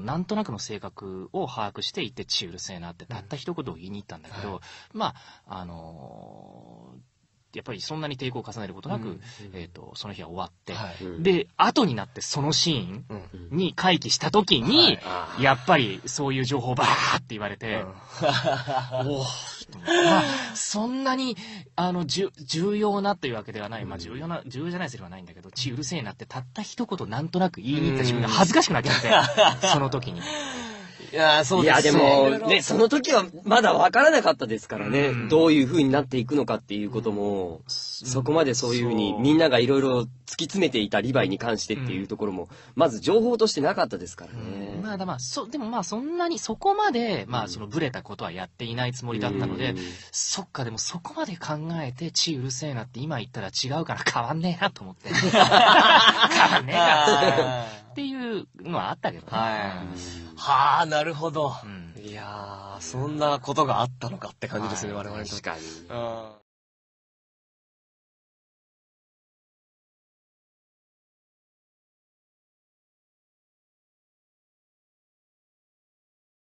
なんとなくの性格を把握して言って血うるせえなってたった一言を言いに行ったんだけど、まあ、あのーやっぱりそんなに抵抗を重ねることなく、えっ、と、その日は終わって、はい。うん。で、後になってそのシーンうん。に回帰した時に、あやっぱりそういう情報をバーって言われて、おおまあ、そんなに、あの、じゅ重要なというわけではない。まあ、重要な、重要じゃないセリフはないんだけど、血うるせえなってたった一言なんとなく言いに行った自分が恥ずかしくなっちゃって、その時に。いやー、そういですや、でも、いろいろね、その時はまだ分からなかったですからね、うん。どういう風になっていくのかっていうことも、そこまでそういう風にみんながいろいろ突き詰めていたリヴァイに関してっていうところも、まず情報としてなかったですからね。まあだまあ、そ、でもまあそんなに、そこまで、まあそのブレたことはやっていないつもりだったので、うんそっか、でもそこまで考えて、血うるせえなって今言ったら違うから変わんねえなと思って。変わんねえかあっていうのはあったけどね。はあ、なるほど。うんいやー、そんなことがあったのかって感じですね、はい我々にとって。確かに。うん